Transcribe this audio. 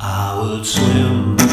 I would swim